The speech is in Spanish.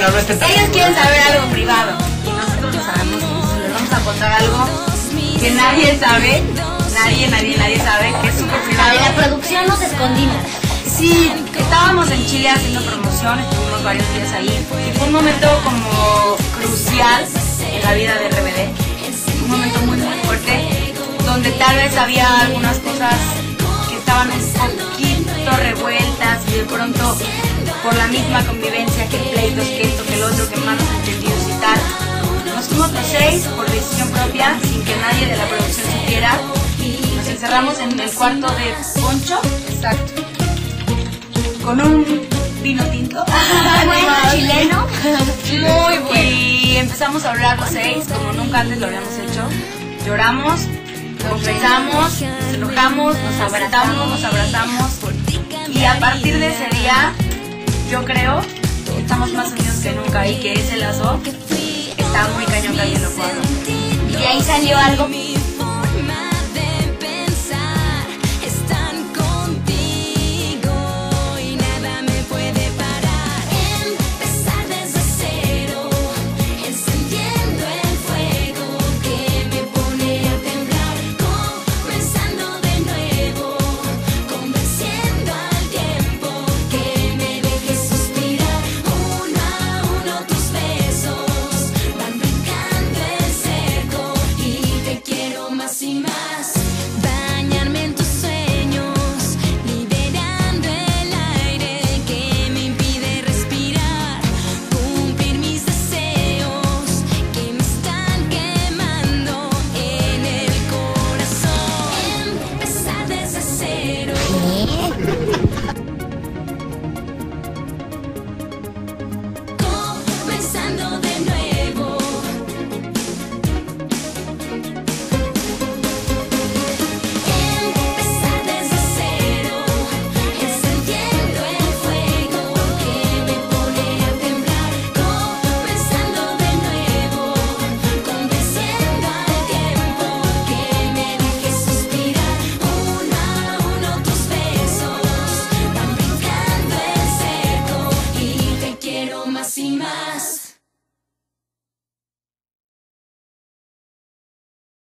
Bueno, no estén tan Ellos quieren saber algo privado. Y nosotros lo sabemos, les vamos a contar algo que nadie sabe, nadie, nadie, nadie sabe, que es súper privado. de la producción nos escondimos. Sí, estábamos en Chile haciendo promoción, estuvimos varios días ahí. Y fue un momento como crucial en la vida de RBD, un momento muy muy fuerte, donde tal vez había algunas cosas que estaban un poquito revueltas y de pronto por la misma convivencia que pleitos, que malos entendidos y tal, nos fuimos los seis por decisión propia, sin que nadie de la producción supiera, nos encerramos en el cuarto de Poncho, exacto, con un vino tinto. Bueno, chileno. Muy bueno. Y empezamos a hablar los seis, como nunca antes lo habíamos hecho. Lloramos, confesamos, nos enojamos, nos abrazamos, nos abrazamos. Y a partir de ese día, yo creo que estamos más unidos que nunca y que ese lazo está muy cañón pueda romper. Y ahí salió algo más y.